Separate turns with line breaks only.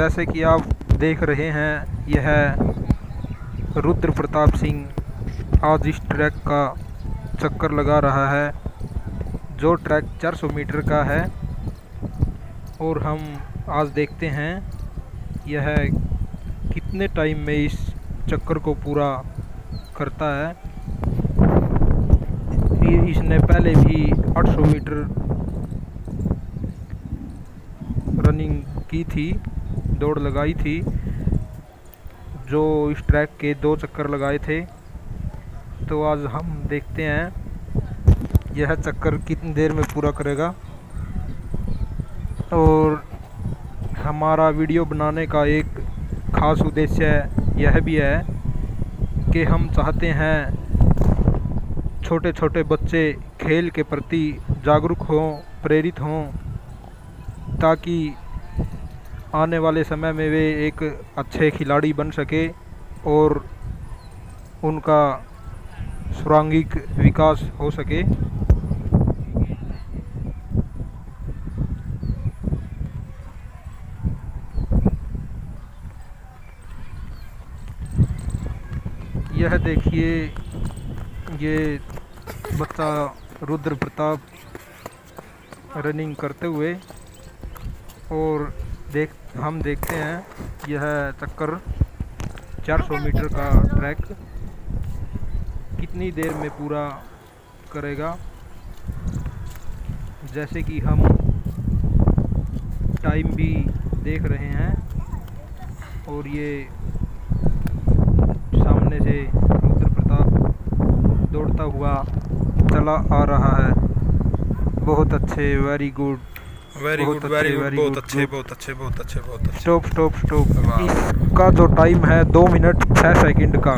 जैसे कि आप देख रहे हैं, यह रुद्र प्रताप सिंह आज इस ट्रैक का चक्कर लगा रहा है, जो ट्रैक 400 मीटर का है। और हम आज देखते हैं, यह कितने टाइम में इस चक्कर को पूरा करता है। इसने पहले भी 800 मीटर रनिंग की थी। दौड़ लगाई थी, जो इस ट्रैक के दो चक्कर लगाए थे। तो आज हम देखते हैं, यह चक्कर कितनी देर में पूरा करेगा। और हमारा वीडियो बनाने का एक ख़ास उद्देश्य यह भी है कि हम चाहते हैं छोटे छोटे बच्चे खेल के प्रति जागरूक हों, प्रेरित हों, ताकि आने वाले समय में वे एक अच्छे खिलाड़ी बन सके और उनका सर्वांगिक विकास हो सके। यह देखिए, ये बच्चा रुद्र प्रताप रनिंग करते हुए और देख, हम देखते हैं, यह चक्कर 400 मीटर का ट्रैक कितनी देर में पूरा करेगा। जैसे कि हम टाइम भी देख रहे हैं और ये सामने से रुद्र प्रताप दौड़ता हुआ चला आ रहा है। बहुत अच्छे very good
very good very good बहुत अच्छे. बहुत अच्छे बहुत अच्छे बहुत अच्छे।
स्टॉप स्टॉप स्टॉप इसका जो टाइम है दो मिनट छः सेकंड का।